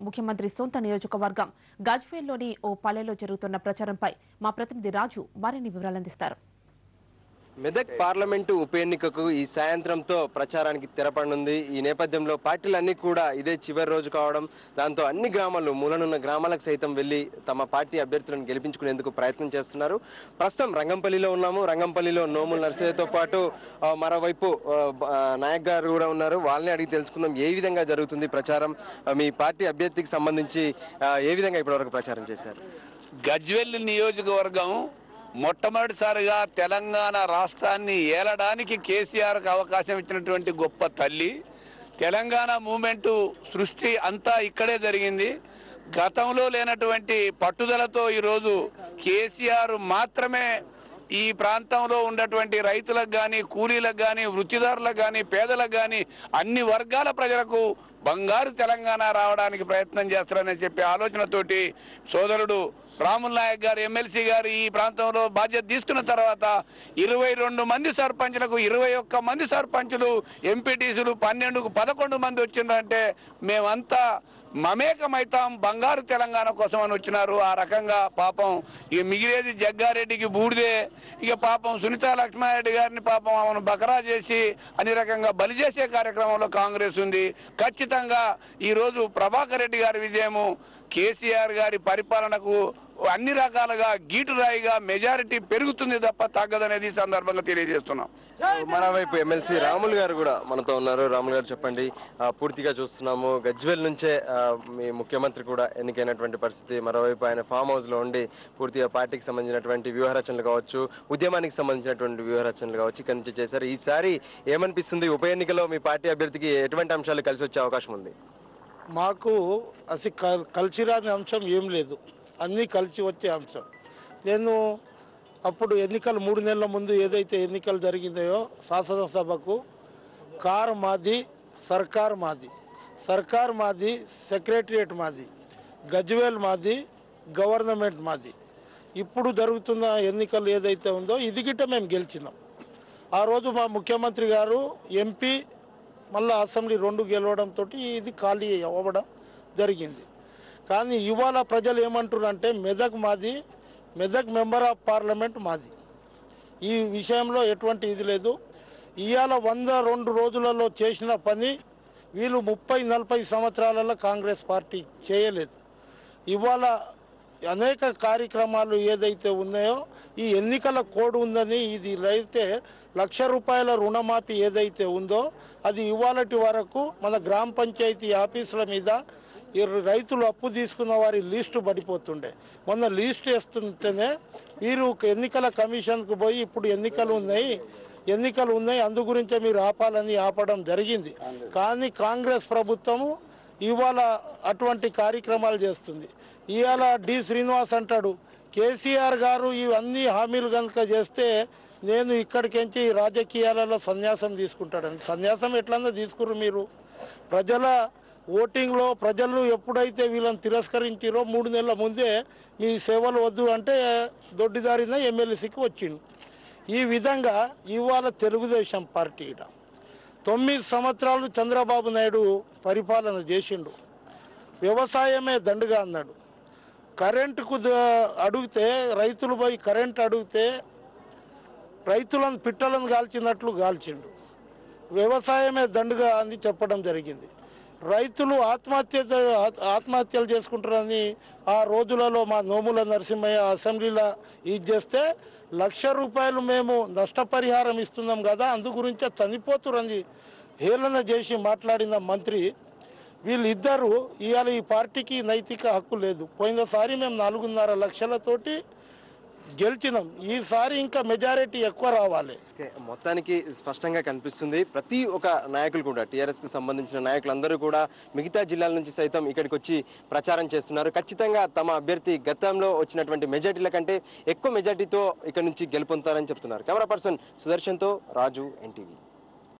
ముఖ్యమంత్రి సొంత నియోజకవర్గం గజ్వేల్లోని ఓ పల్లెలో జరుగుతున్న ప్రచారంపై మా ప్రతినిధి రాజు మరిన్ని వివరాలు అందిస్తారు. మెదక్ పార్లమెంటు ఉప ఎన్నికకు ఈ సాయంత్రంతో ప్రచారానికి తెరపడనుంది. ఈ నేపథ్యంలో పార్టీలన్నీ కూడా ఇదే చివరి రోజు కావడం దాంతో అన్ని గ్రామాలు మూలనున్న గ్రామాలకు సైతం వెళ్ళి తమ పార్టీ అభ్యర్థులను గెలిపించుకునేందుకు ప్రయత్నం చేస్తున్నారు. ప్రస్తుతం రంగంపల్లిలో ఉన్నాము. రంగంపల్లిలో నోముల నర్సయ్యతో పాటు మరోవైపు నాయక్ గారు కూడా ఉన్నారు. వాళ్ళని అడిగి తెలుసుకుందాం ఏ విధంగా జరుగుతుంది ప్రచారం? మీ పార్టీ అభ్యర్థికి సంబంధించి ఏ విధంగా ఇప్పటివరకు ప్రచారం చేశారు? గజ్వెల్లి నియోజకవర్గం మొట్టమొదటిసారిగా తెలంగాణ రాష్ట్రాన్ని ఏలడానికి కేసీఆర్కి అవకాశం ఇచ్చినటువంటి గొప్ప తల్లి. తెలంగాణ మూమెంటు సృష్టి అంతా ఇక్కడే జరిగింది. గతంలో లేనటువంటి పట్టుదలతో ఈరోజు కేసీఆర్ మాత్రమే ఈ ప్రాంతంలో ఉన్నటువంటి రైతులకు కానీ కూలీలకు కానీ వృత్తిదారులకు కానీ పేదలకు కానీ అన్ని వర్గాల ప్రజలకు బంగారు తెలంగాణ రావడానికి ప్రయత్నం చేస్తారని చెప్పి ఆలోచనతోటి సోదరుడు రాముల్ నాయక్ గారు ఎమ్మెల్సీ గారు ఈ ప్రాంతంలో బాధ్యత తీసుకున్న తర్వాత ఇరవై రెండు మంది సర్పంచులకు ఇరవై ఒక్క మంది సర్పంచులు ఎంపీటీసీలు పన్నెండుకు పదకొండు మంది వచ్చిందంటే మేమంతా మమేకమైతాం బంగారు తెలంగాణ కోసం అని వచ్చినారు. ఆ రకంగా పాపం ఇక మిగిలేది జగ్గారెడ్డికి బూడిదే. ఇక పాపం సునీతా లక్ష్మారెడ్డి గారిని పాపం ఆమెను బకరా చేసి అన్ని రకంగా బలి చేసే కార్యక్రమంలో కాంగ్రెస్ ఉంది. ఖచ్చితంగా ఈరోజు ప్రభాకర్ రెడ్డి గారి విజయము కేసీఆర్ గారి పరిపాలనకు అన్ని రకాలుగా గీటురాయిగా మెజారిటీ పెరుగుతుంది తప్ప తగ్గదనేది ఈ సందర్భంగా తెలియజేస్తున్నాం. మరోవైపు ఎమ్మెల్సీ రాములు గారు కూడా మనతో ఉన్నారు. రాములు గారు చెప్పండి పూర్తిగా చూస్తున్నాము. గజ్వేల్ నుంచే మీ ముఖ్యమంత్రి కూడా ఎన్నికైనటువంటి పరిస్థితి. మరోవైపు ఆయన ఫామ్ హౌస్లో ఉండి పూర్తిగా పార్టీకి సంబంధించినటువంటి వ్యూహరచనలు కావచ్చు ఉద్యమానికి సంబంధించినటువంటి వ్యూహరచనలు కావచ్చు ఇక్కడి నుంచి చేశారు. ఈసారి ఏమనిపిస్తుంది? ఉప ఎన్నికలో మీ పార్టీ అభ్యర్థికి ఎటువంటి అంశాలు కలిసి వచ్చే అవకాశం ఉంది? మాకు అసలు కల్- కలిసి రాని అంశం ఏం లేదు. అన్నీ కలిసి వచ్చే అంశం. నేను అప్పుడు ఎన్నికలు మూడు నెలల ముందు ఏదైతే ఎన్నికలు జరిగిందో శాసనసభకు కారు మాది సర్కార్ మాది. సర్కార్ మాది సెక్రటరియట్ మాది. గజ్వేల్ మాది గవర్నమెంట్ మాది. ఇప్పుడు జరుగుతున్న ఎన్నికలు ఏదైతే ఉందో ఇది గిట్ట మేము గెలిచినాం. ఆ రోజు మా ముఖ్యమంత్రి గారు ఎంపీ మళ్ళీ అసెంబ్లీ రెండు గెలవడంతో ఇది ఖాళీ అవ్వడం జరిగింది. కానీ ఇవాళ ప్రజలు ఏమంటున్నారంటే మెదక్ మాది మెదక్ మెంబర్ ఆఫ్ పార్లమెంట్ మాది. ఈ విషయంలో ఎటువంటి ఇది లేదు. ఇవాళ వంద రెండు రోజులలో చేసిన పని వీళ్ళు ముప్పై నలభై సంవత్సరాలలో కాంగ్రెస్ పార్టీ చేయలేదు. ఇవాళ అనేక కార్యక్రమాలు ఏదైతే ఉన్నాయో ఈ ఎన్నికల కోడ్ ఉందని ఇది అయితే లక్ష రూపాయల రుణమాఫీ ఏదైతే ఉందో అది ఇవాళటి వరకు మన గ్రామ పంచాయతీ ఆఫీసుల మీద రైతులు అప్పు తీసుకున్న వారి లిస్టు పడిపోతుండే. మొన్న లిస్టు వేస్తుంటేనే మీరు ఎన్నికల కమిషన్కు పోయి ఇప్పుడు ఎన్నికలు ఉన్నాయి ఎన్నికలు ఉన్నాయి అందు గురించే మీరు ఆపాలని ఆపడం జరిగింది. కానీ కాంగ్రెస్ ప్రభుత్వము ఇవాళ అటువంటి కార్యక్రమాలు చేస్తుంది. ఇవాళ డి శ్రీనివాస్ అంటాడు కేసీఆర్ గారు ఇవన్నీ హామీలు కనుక చేస్తే నేను ఇక్కడికించి రాజకీయాలలో సన్యాసం తీసుకుంటాడని సన్యాసం ఎట్లన్నా తీసుకుర్రు మీరు. ప్రజల ఓటింగ్లో ప్రజలు ఎప్పుడైతే వీళ్ళని తిరస్కరించారో మూడు నెలల ముందే మీ సేవలు వద్దు అంటే దొడ్డిదారిన ఎమ్మెల్యేసీకి వచ్చిండు. ఈ విధంగా ఇవాళ తెలుగుదేశం పార్టీ తొమ్మిది సంవత్సరాలు చంద్రబాబు నాయుడు పరిపాలన చేసిండు. వ్యవసాయమే దండుగా అన్నాడు. కరెంటుకు ద- అడిగితే రైతులు పోయి కరెంట్ అడిగితే రైతులను పిట్టలను కాల్చినట్లు కాల్చిండు. వ్యవసాయమే దండుగా అని చెప్పడం జరిగింది. రైతులు ఆత్మహత్య ఆత్మహత్యలు చేసుకుంటారని ఆ రోజులలో మా నోముల నరసింహయ్య అసెంబ్లీలో ఇది చేస్తే లక్ష రూపాయలు మేము నష్టపరిహారం ఇస్తున్నాం కదా అందు గురించే చనిపోతురని హేళన చేసి మాట్లాడిన మంత్రి వీళ్ళిద్దరూ ఇవాళ ఈ పార్టీకి నైతిక హక్కు లేదు. పోయినసారి మేము నాలుగున్నర లక్షలతోటి గెలిచినాం. ఈసారి ఇంకా మెజారిటీ ఎక్కువ రావాలి. మొత్తానికి స్పష్టంగా కనిపిస్తుంది. ప్రతి ఒక్క నాయకులు కూడా టీఆర్ఎస్కు సంబంధించిన నాయకులందరూ కూడా మిగతా జిల్లాల నుంచి సైతం ఇక్కడికి వచ్చి ప్రచారం చేస్తున్నారు. ఖచ్చితంగా తమ అభ్యర్థి గతంలో వచ్చినటువంటి మెజార్టీల కంటే ఎక్కువ మెజార్టీతో ఇక్కడ నుంచి గెలుపొందుతారని చెప్తున్నారు. కెమెరా పర్సన్ సుదర్శన్తో రాజు ఎన్టీవీ.